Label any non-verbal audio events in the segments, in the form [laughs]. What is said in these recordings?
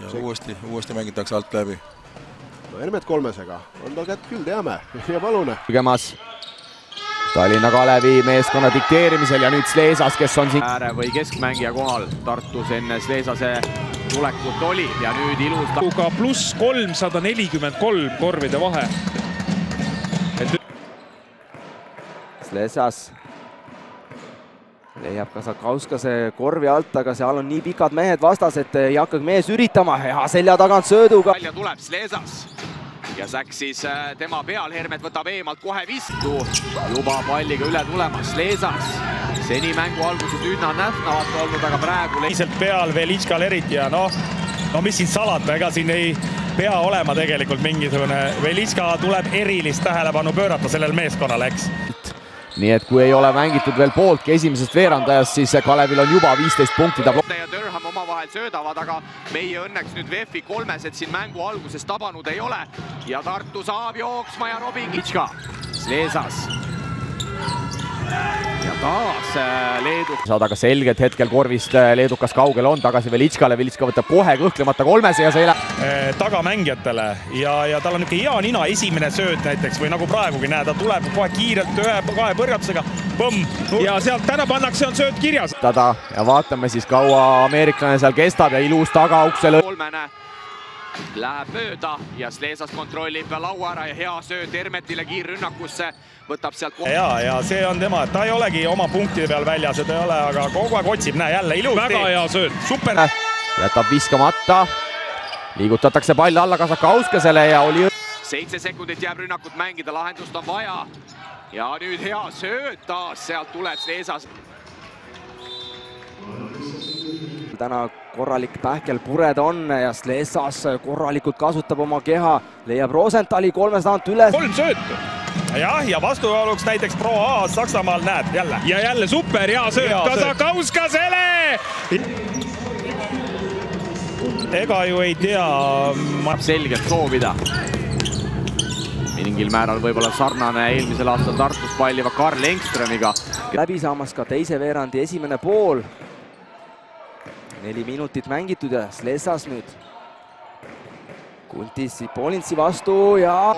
ja See- uuesti, uuesti mängitakse alt läbi. no Hermet Kolmesega on tal kätt küll, teame [laughs] ja palun. tegemas Tallinna Kalevi meeskonna dikteerimisel ja nüüd Sleesas, kes on siin ääre või keskmängija kohal Tartus enne Sleesase tulekut oli ja nüüd ilus ka pluss kolmsada nelikümmend kolm korvide vahe. Slesas leiab Kasakauskase korvi alt, aga seal on nii pikad mehed vastas, et ei hakkagi mees üritama. Ja selja tagant sööduga. välja tuleb Slesas ja Säkk siis äh, tema peal, Hermet võtab eemalt kohe vistu, juba palliga üle tulemas, Slesas seni mängu alguses üsna nähtavatu olnud, aga praegu teiselt peal Velitškal eriti ja noh, no mis siin salata, ega siin ei pea olema tegelikult mingisugune, Velitška tuleb erilist tähelepanu pöörata sellele meeskonnale, eks. Nii et kui ei ole mängitud veel pooltki esimesest veerandajast, siis Kalevil on juba viisteist punkti, ta ja Durham omavahel söödavad, aga meie õnneks nüüd VEF-i kolmesed siin mängu alguses tabanud ei ole ja Tartu saab jooksma ja Robin Kitška, Slesas. Ja taas äh, Leedu saada ka selgelt hetkel korvist äh, leedukas kaugel on, tagasi Velitškale, Velitška võtab kohe kõhklemata kolmese ja see ei lähe. Eh, tagamängijatele ja, ja tal on niisugune hea nina esimene sööt näiteks või nagu praegugi näe, ta tuleb kohe kiirelt ühe-kahe põrgatusega, põmm. ja sealt täna pannakse, on sööt kirjas. tada ja vaatame siis, kaua ameeriklane seal kestab ja ilus tagaukse lõpp. kolmene läheb mööda ja Slesas kontrollib laua ära ja hea sööt Hermetile kiirrünnakusse, võtab sealt kohe ja, ja see on tema, et ta ei olegi oma punktide peal väljas ja ta ei ole, aga kogu aeg otsib, näe jälle ilus. väga hea sööt, super. jätab viskamata, liigutatakse pall alla Kasakauskasele ja oli seitse sekundit jääb rünnakut mängida, lahendust on vaja. ja nüüd hea sööt taas, sealt tuleb Slesas. Täna korralik pähkelpured on ja Slesas korralikult kasutab oma keha, leiab Rosenthali kolmes tagant üles. kolm söötu. jah, ja vastukaaluks näiteks Pro A Saksamaal näed jälle. ja jälle super hea sööt Kasakauskasele. ega ju ei tea ma.... selgelt soovida. mingil määral võib-olla sarnane eelmisel aastal Tartus palliva Karl Engströmiga. läbi saamas ka teise veerandi esimene pool. Neli minutit mängitud ja Slesas nüüd. Kuntis Polintsi vastu ja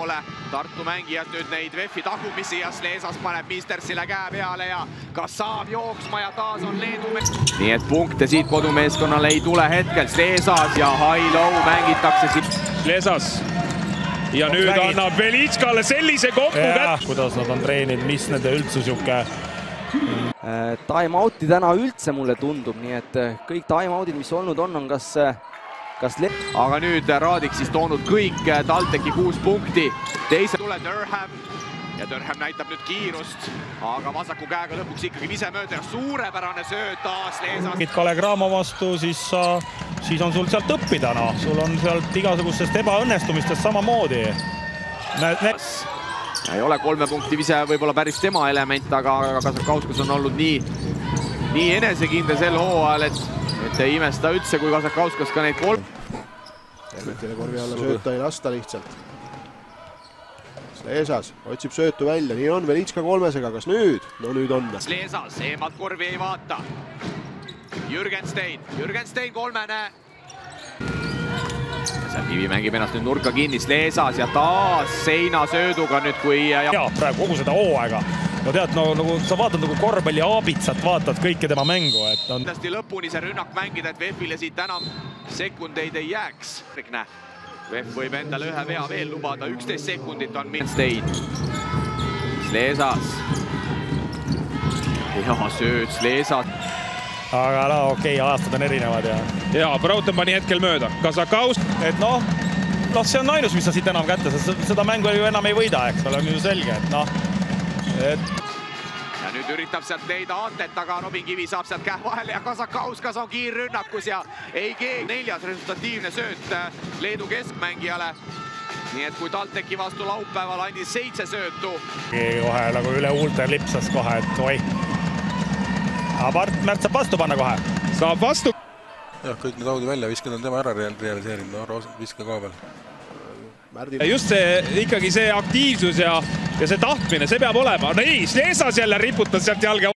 Tartu mängijad nüüd neid VEF-i tagumisi ja Slesas paneb Mistersile käe peale ja kas saab jooksma ja taas on Leedu mees. nii et punkte siit kodumeeskonnale ei tule hetkel, Slesas ja high-low mängitakse siit. Slesas ja nüüd annab Velitškale sellise kopu kätte. kuidas nad on treeninud, mis nende üldse sihuke time-out'i täna üldse mulle tundub, nii et äh, kõik time-out'id, mis olnud on, on kas, äh, kas le-. aga nüüd Raadik siis toonud kõik TalTechi kuus punkti, teise tuleb Durham ja Durham näitab nüüd kiirust, aga vasaku käega lõpuks ikkagi vise mööda ja suurepärane sööt taas Leesas. Kalev Cramo vastu, siis sa, siis on sul sealt õppida, noh, sul on sealt igasugustest ebaõnnestumistest samamoodi. näed, näed, ei ole kolme punkti vise võib-olla päris tema element, aga, aga Kasakauskas on olnud nii, nii enesekindel sel hooajal, et, et ei imesta üldse, kui Kasakauskas ka neid kolm. Hermetile korvi alla sööta ei lasta lihtsalt. Slesas otsib söötu välja, nii on Velitška kolmesega, kas nüüd? no nüüd on. Slesas eemalt korvi ei vaata. Jürgenstein, Jürgenstein kolmene. Kivi mängib ennast nüüd nurka kinni, Slesas ja taas seinasööduga nüüd, kui ja, ja praegu kogu seda hooaega. no tead, no nagu sa vaatad nagu korvpalli aabitsat, vaatad kõike tema mängu, et on kindlasti lõpuni see rünnak mängida, et VEF-ile siit enam sekundeid ei jääks. VEF võib endale ühe vea veel lubada, üksteist sekundit on Milstein. Slesas. hea sööt, Slesas. Aga no okei okay,, aastad on erinevad ja. ja Brauten pani hetkel mööda, Kasakaus et noh, noh, see on ainus, mis sa siit enam kätte saad, seda mängu ju enam ei võida, eks ole, on ju selge, et noh, et ja nüüd üritab sealt leida Antet, aga Robin Kivi saab sealt käe vahele ja Kasakauskas on kiirrünnakus ja ei keegi. neljas resultatiivne sööt äh, Leedu keskmängijale. nii et kui TalTechi vastu laupäeval andis seitse söötu. kohe nagu üle huulte lipsas kohe, et oi. Aga Mart Märt saab vastu panna kohe. saab vastu. jah, kõik need audi välja viskad on tema ära real- realiseerinud, no Roos viska ka veel. Märdil just see ikkagi see aktiivsus ja, ja see tahtmine, see peab olema. no ei, Slesas jälle riputas sealt jalga